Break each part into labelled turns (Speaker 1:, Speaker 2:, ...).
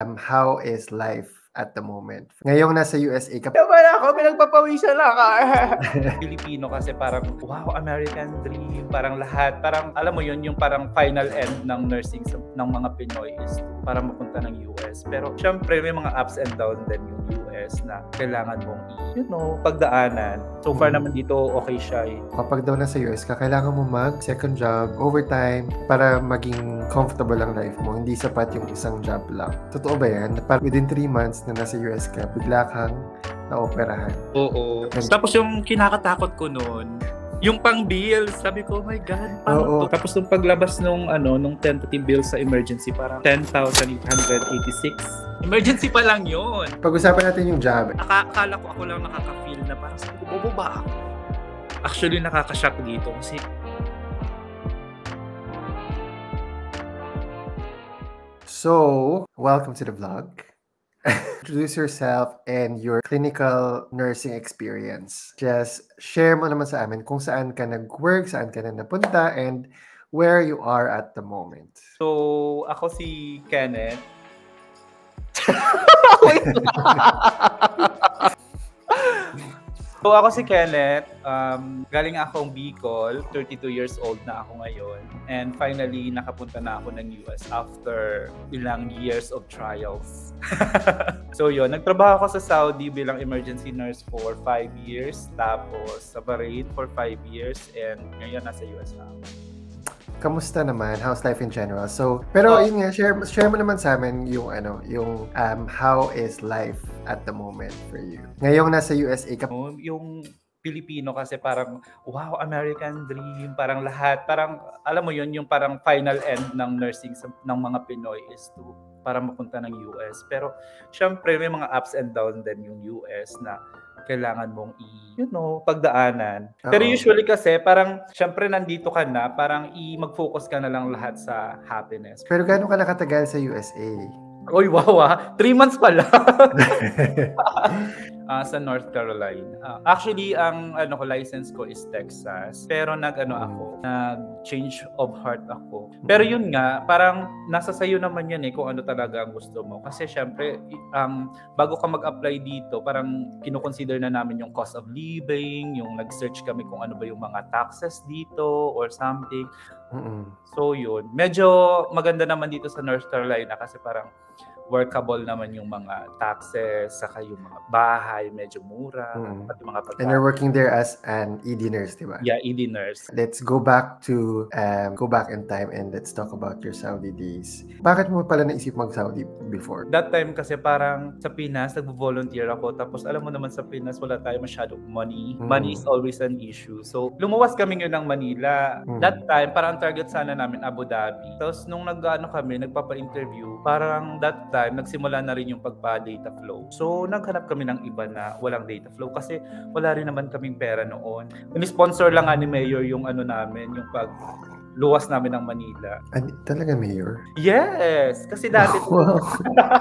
Speaker 1: um, how is life at the moment? Ngayong nasa USA ka.
Speaker 2: Naman ako, pinagpapawisan lang ka. Pilipino kasi parang, wow, American dream. Parang lahat. Parang, alam mo yun, yung parang final end ng nursing ng mga Pinoy is para mapunta ng US. Pero, syempre, may mga ups and downs din yung US na kailangan mong i, you know, pagdaanan. So far
Speaker 1: Mm.
Speaker 2: naman dito, okay siya eh.
Speaker 1: Kapag daw nasa US ka, kailangan mo mag second job, overtime, para maging comfortable ang life mo. Hindi sapat yung isang job lang. Totoo ba yan? Para within 3 months na nasa US ka, bigla kang naoperahan.
Speaker 2: Oo. Tapos yung kinakatakot ko noon, yung pang bills, sabi ko, oh my God, paano
Speaker 1: Oo.
Speaker 2: to? Tapos nung paglabas nung, ano, nung tentative bill sa emergency, parang 10,886. Emergency pa lang yun.
Speaker 1: Pag-usapan natin yung job.
Speaker 2: Aka- Akala ko ako lang nakaka-feel na parang sabi ko, bobo ba ako? Actually, nakaka-shock dito kasi
Speaker 1: So, welcome to the vlog. Introduce yourself and your clinical nursing experience. Just share mo naman sa amin kung saan ka nag-work, saan ka na napunta, and where you are at the moment.
Speaker 2: So, ako si Kenneth. so, ako si Kenneth. Um, galing akong Bicol. 32 years old na ako ngayon. And finally, nakapunta na ako ng US after ilang years of trials. so, yun. Nagtrabaho ako sa Saudi bilang emergency nurse for 5 years. Tapos, sa Bahrain for 5 years. And ngayon, nasa US na ako.
Speaker 1: Kamusta naman? How's life in general? So, pero
Speaker 2: Oh.
Speaker 1: yun nga, share, share mo naman sa amin yung ano, yung um, how is life at the moment for you? Ngayong nasa USA ka,
Speaker 2: No, yung Pilipino kasi parang wow, American dream, parang lahat, parang alam mo yun, yung parang final end ng nursing sa, ng mga Pinoy is to para mapunta ng US. Pero syempre may mga ups and downs din yung US na kailangan mong i, you know, pagdaanan. Pero
Speaker 1: Oo.
Speaker 2: usually kasi parang syempre nandito ka na, parang i mag-focus ka na lang lahat sa happiness.
Speaker 1: pero gaano ka nakatagal sa USA?
Speaker 2: Oy, wow ah. Three months pa Ah, sa North Carolina. Ah, actually, ang ano ko license ko is Texas. Pero nag ano
Speaker 1: Mm.
Speaker 2: ako, nag change of heart ako. Pero yun nga, parang nasa sayo naman yun eh kung ano talaga ang gusto mo. Kasi syempre, um, bago ka mag-apply dito, parang kinoconsider na namin yung cost of living, yung nag-search kami kung ano ba yung mga taxes dito or something.
Speaker 1: Mm-mm.
Speaker 2: So yun, medyo maganda naman dito sa North Carolina kasi parang workable naman yung mga taxes, saka yung mga bahay, medyo mura,
Speaker 1: Mm.
Speaker 2: pati mga
Speaker 1: And
Speaker 2: pagkain.
Speaker 1: you're working there as an ED nurse, di ba?
Speaker 2: Yeah, ED nurse.
Speaker 1: Let's go back to um, go back in time and let's talk about your Saudi days. Bakit mo pala naisip mag-Saudi before?
Speaker 2: That time kasi parang sa Pinas, nagvo-volunteer ako. Tapos alam mo naman sa Pinas, wala tayo masyadong money.
Speaker 1: Mm.
Speaker 2: Money is always an issue. So, lumuwas kami ngayon ng Manila.
Speaker 1: Mm.
Speaker 2: That time, parang ang target sana namin Abu Dhabi. Tapos nung nag-ano kami, nagpapa-interview, parang that time, nagsimula na rin yung pagpa-data flow. So, naghanap kami ng iba na walang data flow kasi wala rin naman kaming pera noon. Ini-sponsor lang nga ni Mayor yung ano namin, yung pag luwas namin ng Manila.
Speaker 1: Ano, talaga mayor?
Speaker 2: Yes! Kasi dati,
Speaker 1: Wow.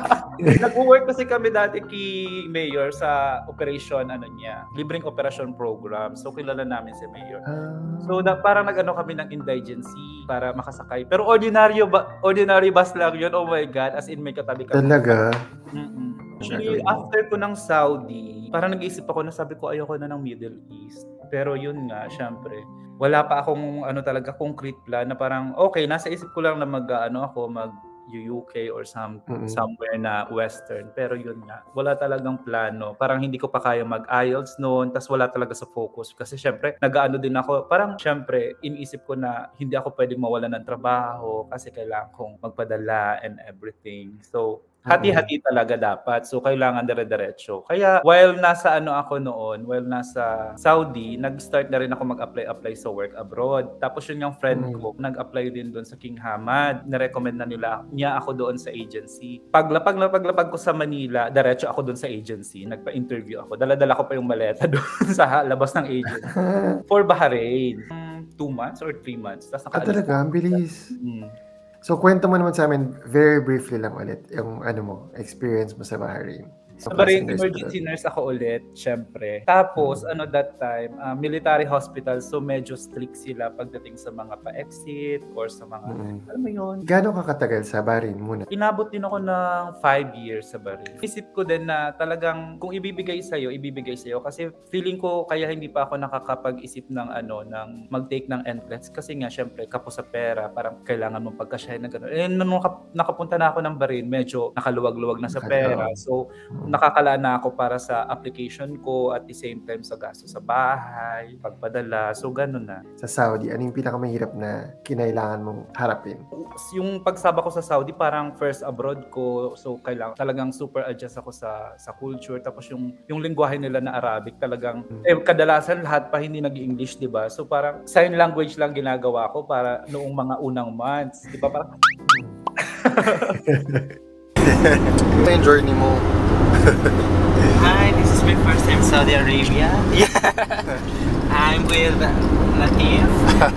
Speaker 2: Nag-work kasi kami dati kay Mayor sa operation ano niya, libreng operation program. So kilala namin si Mayor.
Speaker 1: Ah,
Speaker 2: So na, parang nag-ano kami ng indigency para makasakay. Pero ordinaryo ba, ordinary bus lang 'yun. Oh my god, as in may katabi kami.
Speaker 1: talaga?
Speaker 2: Mm-mm. Actually, after ko ng Saudi, parang nag-iisip ako na sabi ko ayoko na ng Middle East. Pero yun nga, syempre, wala pa akong ano talaga concrete plan na parang okay, nasa isip ko lang na mag ano ako mag UK or some
Speaker 1: Mm-mm.
Speaker 2: somewhere na western. Pero yun nga wala talagang plano. Parang hindi ko pa kaya mag IELTS noon tas wala talaga sa focus. Kasi syempre nag-ano din ako. Parang syempre iniisip ko na hindi ako pwedeng mawala ng trabaho kasi kailangan kong magpadala and everything. So hati-hati talaga dapat. So, kailangan dire-diretso. Kaya, while nasa ano ako noon, while nasa Saudi, nag-start na rin ako mag-apply-apply sa work abroad. Tapos yun yung friend
Speaker 1: Mm.
Speaker 2: ko, nag-apply din doon sa King Hamad. Na-recommend na nila niya ako doon sa agency. Paglapag na paglapag ko sa Manila, diretso ako doon sa agency. Nagpa-interview ako. Dala-dala ko pa yung maleta doon sa labas ng agency. For Bahrain. Mm, Two months or three months. Tapos
Speaker 1: ah, talaga? Ang bilis.
Speaker 2: Mm.
Speaker 1: So, kwento mo naman sa amin, very briefly lang ulit, yung ano mo, experience mo sa Bahrain. So, ka
Speaker 2: emergency nurse ako ulit, syempre. Tapos,
Speaker 1: Mm.
Speaker 2: ano that time, ah, military hospital, so medyo strict sila pagdating sa mga pa-exit or sa mga,
Speaker 1: doon? Mm.
Speaker 2: alam mo yun,
Speaker 1: Gano'n ka katagal sa Bahrain muna?
Speaker 2: Inabot din ako ng five years sa Bahrain. Isip ko din na talagang kung ibibigay sa'yo, ibibigay sa'yo. Kasi feeling ko kaya hindi pa ako nakakapag-isip ng ano, ng mag-take ng NCLEX. Kasi nga, syempre, kapos sa pera, parang kailangan mong pagkasyahin na gano'n. Eh, nung naka- nakapunta na ako ng Bahrain, medyo nakaluwag-luwag na sa pera. So,
Speaker 1: Mm.
Speaker 2: nakakalaan na ako para sa application ko at the same time sa gasto sa bahay, pagpadala. So, gano'n na.
Speaker 1: Sa Saudi, ano yung pinakamahirap na kinailangan mong harapin?
Speaker 2: yung pagsaba ko sa Saudi parang first abroad ko so kailangan talagang super adjust ako sa sa culture tapos yung yung lengguwahe nila na Arabic talagang
Speaker 1: Mm.
Speaker 2: eh kadalasan lahat pa hindi nag-English 'di ba so parang sign language lang ginagawa ko para noong mga unang months 'di ba parang
Speaker 1: Ito yung journey mo.
Speaker 3: Hi, this is my first time in Saudi Arabia. Yeah. I'm with Latif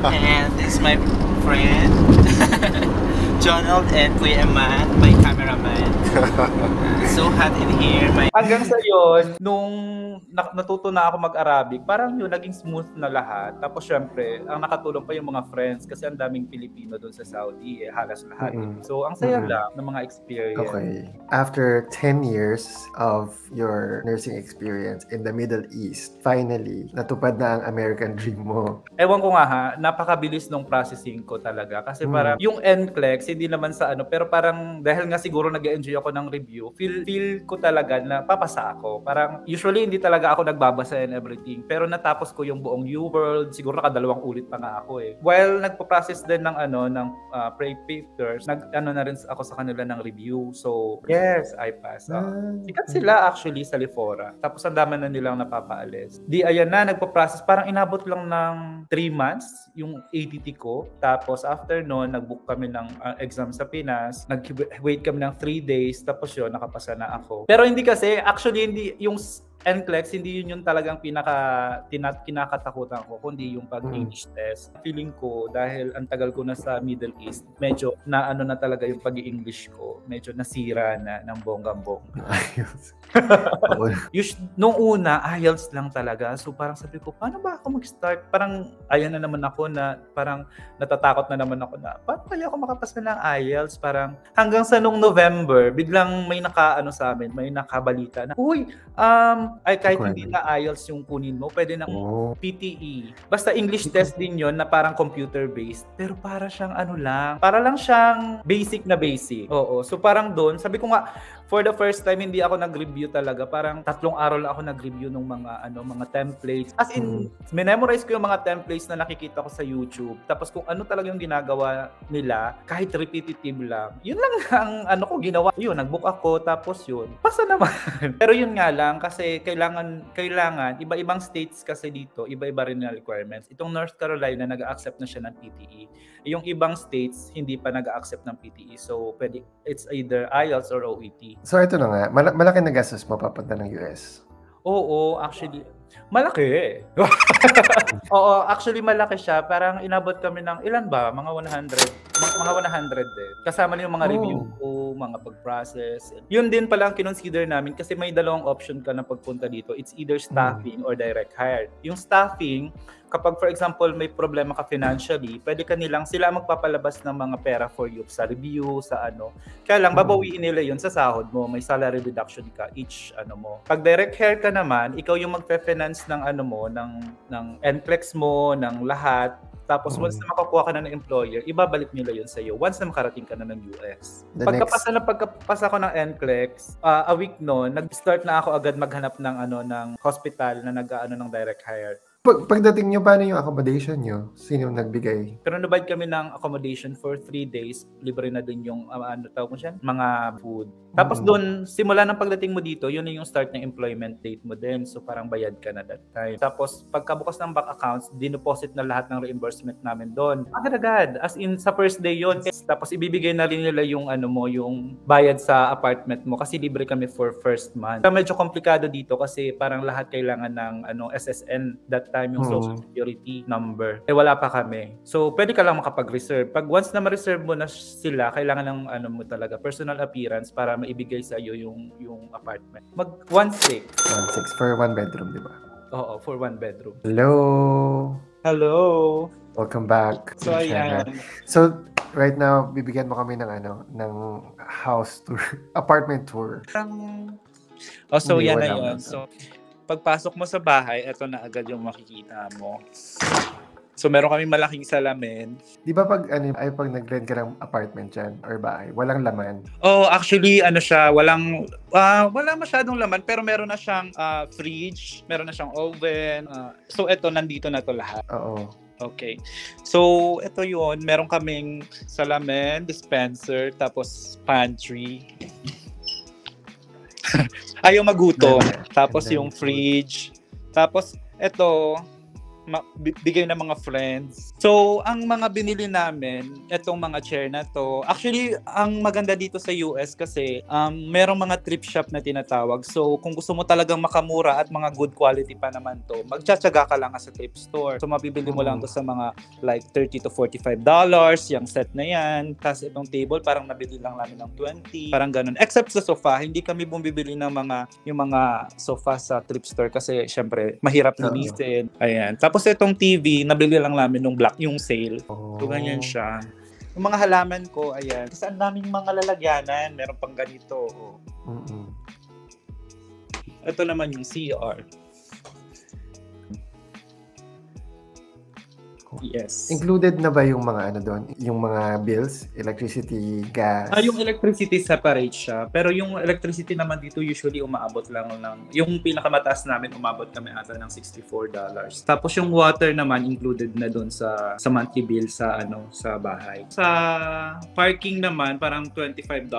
Speaker 3: and this is my friend Donald and Kuya Eman, my cameraman. so hot in here. My
Speaker 2: hanggang sa yon nung na- natuto na ako mag-Arabic parang yun naging smooth na lahat tapos syempre ang nakatulong pa yung mga friends kasi ang daming Pilipino doon sa Saudi eh halos lahat
Speaker 1: Mm-mm.
Speaker 2: so ang saya
Speaker 1: Mm-mm.
Speaker 2: lang ng mga experience
Speaker 1: Okay. After 10 years of your nursing experience in the Middle East, finally, natupad na ang American dream mo.
Speaker 2: Ewan ko nga ha, napakabilis nung processing ko talaga. Kasi
Speaker 1: Mm.
Speaker 2: parang yung NCLEX, hindi naman sa ano, pero parang dahil nga siguro nag enjoy ako ng review, feel, feel ko talaga na papasa ako. Parang usually hindi talaga ako nagbabasa and everything. Pero natapos ko yung buong U World, siguro nakadalawang ulit pa nga ako eh. While nagpa-process din ng ano, ng uh, pre papers, nag ano na rin ako sa kanila ng review. So, yes, I pass. Ah. Sikat sila actually sa Lifora. Tapos ang dami na nilang napapaalis. Di ayan na, nagpa-process. Parang inabot lang ng 3 months yung ATT ko. Tapos after noon, nag-book kami ng uh, exam sa Pinas. Nag-wait kami ng 3 days. Tapos yun, nakapasa na ako. Pero hindi kasi, actually, hindi yung NCLEX, hindi yun yung talagang pinaka tinat kinakatakutan ko, kundi yung pag-English test. Feeling ko, dahil ang tagal ko na sa Middle East, medyo na ano na talaga yung pag-English ko, medyo nasira na ng bonggang-bongga. Nung una, IELTS lang talaga. So parang sabi ko, paano ba ako mag-start? Parang ayan na naman ako na parang natatakot na naman ako na paano kaya ako makapasa ng IELTS? Parang hanggang sa nung November, biglang may naka ano sa amin, may nakabalita na, uy, um, ay kahit hindi na IELTS yung kunin mo, pwede nang
Speaker 1: Oo.
Speaker 2: PTE. Basta English test din yon na parang computer-based. Pero para siyang ano lang, para lang siyang basic na basic. Oo. So parang doon, sabi ko nga, for the first time, hindi ako nag-review talaga. Parang tatlong araw lang ako nag-review ng mga, ano, mga templates. As in, memorize ko yung mga templates na nakikita ko sa YouTube. Tapos kung ano talaga yung ginagawa nila, kahit repetitive lang, yun lang ang ano ko ginawa. Yun, nag-book ako, tapos yun, pasa naman. Pero yun nga lang, kasi kailangan, kailangan, iba-ibang states kasi dito, iba-iba rin na requirements. Itong North Carolina, nag-accept na siya ng PTE. Yung ibang states, hindi pa nag-accept ng PTE. So, pwede, it's either IELTS or OET.
Speaker 1: So ito na nga, mal- malaki na gastos mo papunta ng US.
Speaker 2: Oo, actually, malaki. Oo, actually malaki siya. Parang inabot kami ng ilan ba? Mga 100. Mga mga 100 din. Kasama na yung mga
Speaker 1: Oh.
Speaker 2: review ko, mga pag-process. Yun din pala ang kinonsider namin kasi may dalawang option ka na pagpunta dito. It's either staffing or direct hire. Yung staffing, kapag for example may problema ka financially, pwede ka nilang sila magpapalabas ng mga pera for you sa review, sa ano. Kaya lang
Speaker 1: Mm.
Speaker 2: babawiin nila yun sa sahod mo, may salary reduction ka each ano mo. Pag direct hire ka naman, ikaw yung magpe-finance ng ano mo, ng ng NCLEX mo, ng lahat. Tapos
Speaker 1: Mm.
Speaker 2: once na makakuha ka na ng employer, ibabalik nila yun sa iyo once na makarating ka na ng US.
Speaker 1: The
Speaker 2: Pagkapasa na pagkapasa ko ng NCLEX, ah, a week no, nag-start na ako agad maghanap ng ano ng hospital na nag-ano ng direct hire.
Speaker 1: Pag, pagdating nyo, paano yung accommodation nyo? Sino nagbigay?
Speaker 2: Pero nabad kami ng accommodation for three days. Libre na din yung, ah, ano tawag mo siya? Mga food. Tapos
Speaker 1: Mm.
Speaker 2: doon, simula ng pagdating mo dito, yun na yung start ng employment date mo din. So parang bayad ka na that time. Tapos pagkabukas ng bank accounts, dinoposit na lahat ng reimbursement namin doon. Agad-agad. As in, sa first day yun. Tapos ibibigay na rin nila yung ano mo, yung bayad sa apartment mo kasi libre kami for first month. Medyo komplikado dito kasi parang lahat kailangan ng ano SSN that that time yung
Speaker 1: Hmm.
Speaker 2: social security number. Eh wala pa kami. So pwede ka lang makapag-reserve. Pag once na ma-reserve mo na sila, kailangan ng ano mo talaga, personal appearance para maibigay sa iyo yung yung apartment. Mag 1.6.
Speaker 1: 1.6 for one bedroom, di ba?
Speaker 2: Oo, for one bedroom.
Speaker 1: Hello!
Speaker 2: Hello.
Speaker 1: Welcome back.
Speaker 2: So ayan.
Speaker 1: So, right now, bibigyan mo kami ng ano, ng house tour, apartment tour.
Speaker 2: Parang Oh, so
Speaker 1: Hindi,
Speaker 2: yan na yun. So pagpasok mo sa bahay, eto na agad yung makikita mo. So meron kami malaking salamin.
Speaker 1: Di ba pag, ano, ay pag nag-rent ka ng apartment dyan or bahay, walang laman?
Speaker 2: Oh, actually ano siya, walang ah, wala masyadong laman pero meron na siyang ah, fridge, meron na siyang oven. ah, so eto nandito na to lahat.
Speaker 1: Oo.
Speaker 2: Okay. So ito yun, meron kaming salamin, dispenser, tapos pantry. Ayaw magutom. Tapos yung fridge. Tapos eto, bigay ng mga friends. So, ang mga binili namin, etong mga chair na to, actually, ang maganda dito sa US kasi um, merong mga trip shop na tinatawag. So, kung gusto mo talagang makamura at mga good quality pa naman to, magtsatsaga ka lang sa trip store. So, mabibili mo lang to sa mga like 30 to 45 dollars, yung set na yan. Tapos itong table, parang nabili lang namin ng 20. Parang ganun. Except sa sofa, hindi kami bumibili ng mga, yung mga sofa sa trip store kasi syempre, mahirap linisin. Ayan. Tapos itong TV, nabili lang namin nung black yung sale.
Speaker 1: Oh.
Speaker 2: So, ganyan siya. Yung mga halaman ko, ayan. Kasi ang daming mga lalagyanan. Meron pang ganito. oh.
Speaker 1: Mm-mm.
Speaker 2: Ito naman yung CR. Yes.
Speaker 1: Included na ba yung mga ano doon? Yung mga bills? Electricity, gas?
Speaker 2: Ah, yung electricity separate siya. Pero yung electricity naman dito usually umaabot lang ng yung pinakamataas namin umabot kami ata ng $64. Tapos yung water naman included na doon sa sa monthly bill sa ano sa bahay. Sa parking naman parang $25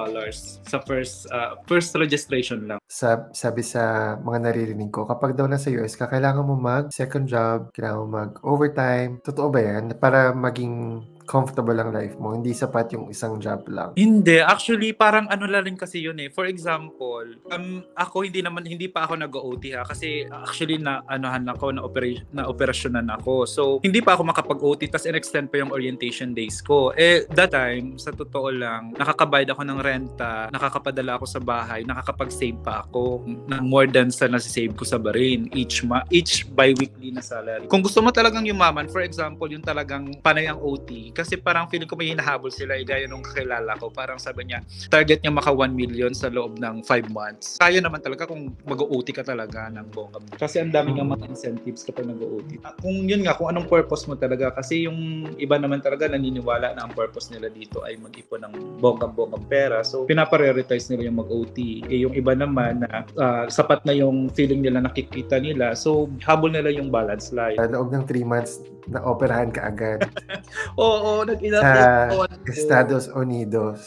Speaker 2: sa first ah, first registration lang.
Speaker 1: Sab- sabi sa mga naririnig ko, kapag daw nasa US ka, kailangan mo mag second job, kailangan mo mag overtime. Totoo ba yan? Para maging comfortable ang life mo. Hindi sapat yung isang job lang.
Speaker 2: Hindi, actually parang ano lang rin kasi yun eh. For example, um, ako hindi naman hindi pa ako nag-OT ha kasi actually na anuhan ako na operation na operasyonan ako. So hindi pa ako makapag-OT tas in-extend pa yung orientation days ko. Eh that time, sa totoo lang, nakakabayad ako ng renta, nakakapadala ako sa bahay, nakakapag-save pa ako ng more than sa nasi-save ko sa Bahrain each ma each bi-weekly na salary. Kung gusto mo talagang yumaman, for example, yung talagang panay ang OT, kasi parang feeling ko may hinahabol sila, eh, gaya nung kakilala ko, parang sabi niya, target niya maka 1 million sa loob ng 5 months. Kaya naman talaga kung mag-OT ka talaga ng bongga. Kasi ang dami ng mga incentives kapag nag-OT. Ah, Kung yun nga, kung anong purpose mo talaga. Kasi yung iba naman talaga naniniwala na ang purpose nila dito ay mag-ipon ng bonggang-bonggang pera. So, pinaprioritize nila yung mag-OT. Eh, yung iba naman na ah, sapat na yung feeling nila nakikita nila. So, habol nila yung balance life.
Speaker 1: Sa loob ng 3 months, na-operahan ka agad
Speaker 2: Oo, nag-ilang
Speaker 1: sa Estados Unidos.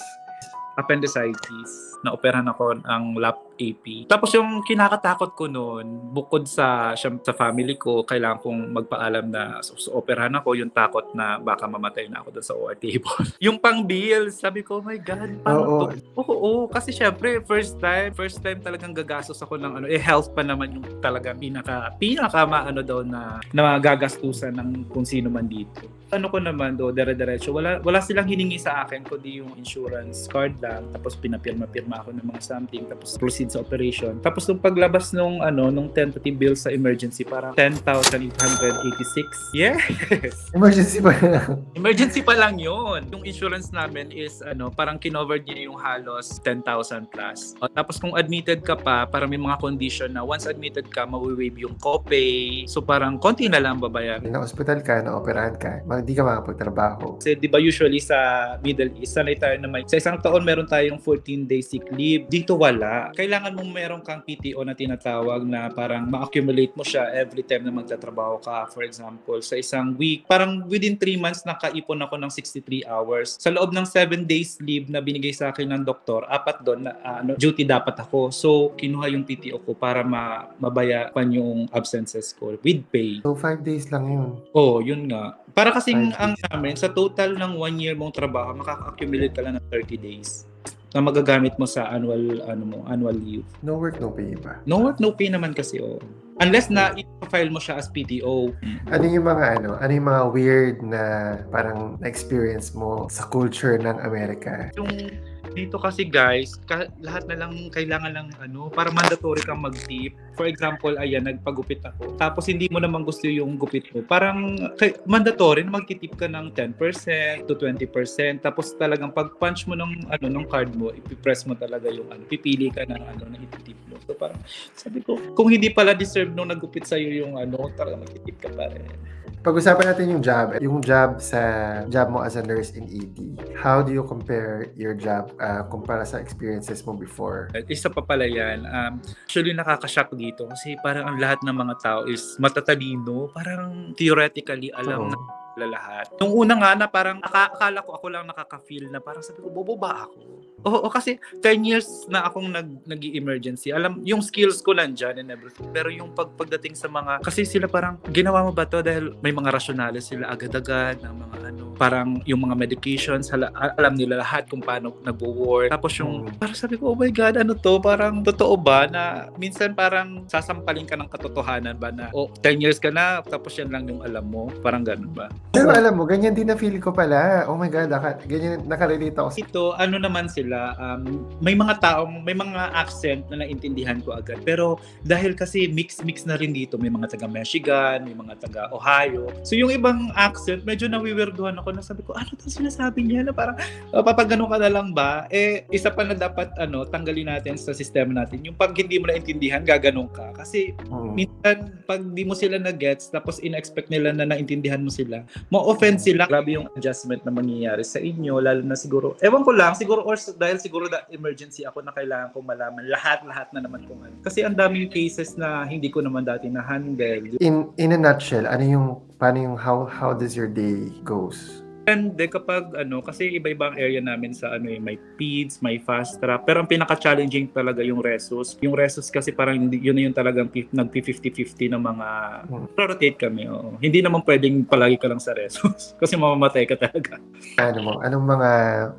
Speaker 2: appendicitis. Naoperahan ako ng lap AP. Tapos yung kinakatakot ko noon, bukod sa sa family ko, kailangan kong magpaalam na so, so operahan ako, yung takot na baka mamatay na ako doon sa OR table. yung pang bills, sabi ko, oh my God, paano
Speaker 1: Oo.
Speaker 2: to? Oo, oo, kasi syempre, first time, first time talagang gagastos ako ng ano, eh health pa naman yung talagang pinaka, pinaka maano daw na, na gagastusan ng kung sino man dito. Ano ko naman do, dire-diretso, wala, wala silang hiningi sa akin, kundi yung insurance card lang, tapos pinapirma-pirma ako ng mga something, tapos proceed sa operation. Tapos nung paglabas nung ano, nung tentative bill sa emergency, parang 10,886. Yes!
Speaker 1: Emergency ba lang?
Speaker 2: Emergency pa lang yun. Yung insurance namin is ano, parang kinover niya yung halos 10,000 plus. O, tapos kung admitted ka pa, parang may mga condition na once admitted ka, mawi-waive yung copay. So parang konti na lang babayaran.
Speaker 1: Na-hospital ka, na-operahan ka, hindi ka makapagtrabaho.
Speaker 2: Kasi di ba usually sa Middle East, sanay tayo na may, sa isang taon meron tayong 14 days sick leave. Dito wala. Kailangan mong meron kang PTO na tinatawag na parang ma-accumulate mo siya every time na magtatrabaho ka. For example, sa isang week, parang within 3 months nakaipon ako ng 63 hours. Sa loob ng 7 days leave na binigay sa akin ng doktor, apat doon na ah, ano, duty dapat ako. So, kinuha yung PTO ko para ma mabayaran yung absences ko with pay.
Speaker 1: So, 5 days lang yun.
Speaker 2: Oo, oh, yun nga. Para kasing ang namin, sa total ng one year mong trabaho, makaka-accumulate ka lang ng 30 days. Na magagamit mo sa annual ano mo, annual leave.
Speaker 1: No work, no pay ba?
Speaker 2: No work, no pay naman kasi oh. Unless na i-file mo siya as PTO.
Speaker 1: Ano yung mga ano, ano yung mga weird na parang na-experience mo sa culture ng Amerika?
Speaker 2: Yung dito kasi guys, ka- lahat na lang kailangan lang ano, para mandatory kang mag-tip. For example, ayan, nagpagupit ako. Tapos hindi mo naman gusto yung gupit mo. Parang kay, mandatory na magtitip ka ng 10% to 20%. Tapos talagang pag punch mo ng ano ng card mo, ipipress mo talaga yung ano, pipili ka ng ano na ititip mo. So parang sabi ko, kung hindi pala deserve nung nagupit sa yung ano, talaga magtitip ka pa rin.
Speaker 1: Pag-usapan natin yung job. Yung job sa job mo as a nurse in ED. How do you compare your job uh, kumpara sa experiences mo before?
Speaker 2: At isa pa pala yan, um, actually nakakashock dito kasi parang ang lahat ng mga tao is matatalino, parang theoretically alam
Speaker 1: Oo.
Speaker 2: na lahat. Nung una nga na parang aka- akala ko ako lang nakaka-feel na parang sabi ko, bobo ba ako? Oo, kasi 10 years na akong nag, nag-emergency. Alam, yung skills ko nandyan and everything. Pero yung pag, pagdating sa mga, kasi sila parang, ginawa mo ba to dahil may mga rationales sila agad-agad ng mga ano, parang yung mga medications, hala, alam nila lahat kung paano nagwo-work. Tapos yung,
Speaker 1: Mm.
Speaker 2: parang sabi ko, oh my God, ano to? Parang totoo ba na minsan parang sasampalin ka ng katotohanan ba na, oh, 10 years ka na, tapos yan lang yung alam mo. Parang ganun ba?
Speaker 1: Pero alam mo, ganyan din na feel ko pala. Oh my God, naka, ganyan, nakarelate ako.
Speaker 2: Ito, ano naman sila, um, may mga taong, may mga accent na naintindihan ko agad. Pero dahil kasi mix-mix na rin dito, may mga taga Michigan, may mga taga Ohio. So yung ibang accent, medyo nawiwirduhan ako na sabi ko, ano to sinasabi niya? Na parang, uh, papagano ka na lang ba? Eh, isa pa na dapat ano, tanggalin natin sa sistema natin. Yung pag hindi mo naintindihan, gaganong ka. Kasi
Speaker 1: Mm.
Speaker 2: minsan pag di mo sila na-gets tapos in-expect nila na naintindihan mo sila ma-offend sila grabe yung adjustment na mangyayari sa inyo lalo na siguro ewan ko lang siguro or dahil siguro da emergency ako na kailangan kong malaman lahat-lahat na naman kung ano kasi ang daming cases na hindi ko naman dati na handle
Speaker 1: In, in a nutshell, ano yung, paano yung, how, how does your day goes?
Speaker 2: And de kapag ano, kasi iba-ibang area namin sa ano eh, may PEDS, may fast track. Pero ang pinaka-challenging talaga yung Resus. Yung Resus kasi parang yun na yung talagang fif- nag-50-50 ng mga
Speaker 1: Hmm.
Speaker 2: rotate kami. Oo. Hindi naman pwedeng palagi ka lang sa Resus kasi mamamatay ka talaga.
Speaker 1: Ano mo, anong mga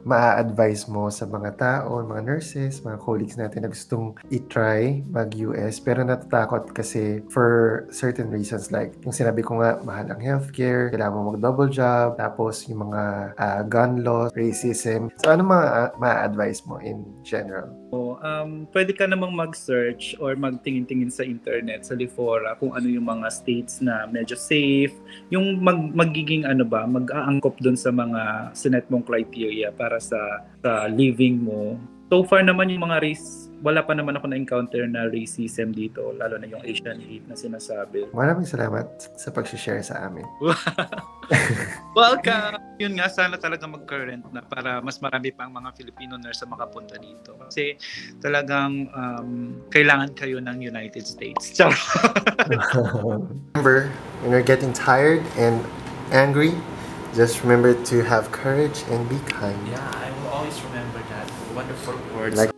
Speaker 1: maa-advise mo sa mga tao, mga nurses, mga colleagues natin na gustong i-try mag-US pero natatakot kasi for certain reasons like yung sinabi ko nga, mahal ang healthcare, kailangan mo mag-double job, tapos yung mga ah, gun laws, racism. So ano mga ah, maa-advise mo in general?
Speaker 2: So, um, pwede ka namang mag-search or magtingin-tingin sa internet, sa Lifora, kung ano yung mga states na medyo safe. Yung mag, magiging ano ba, mag-aangkop dun sa mga sinet mong criteria para sa, sa living mo. So far naman yung mga race, wala pa naman ako na-encounter na racism dito, lalo na yung Asian hate na sinasabi.
Speaker 1: Maraming salamat sa pag-share sa amin.
Speaker 2: Welcome! Yun nga, sana talaga mag-current na para mas marami pang mga Filipino nurse na makapunta dito. Kasi talagang um, kailangan kayo ng United States.
Speaker 1: Remember, when you're getting tired and angry, just remember to have courage and be kind.
Speaker 3: Yeah, I will always remember wonderful words.
Speaker 1: Like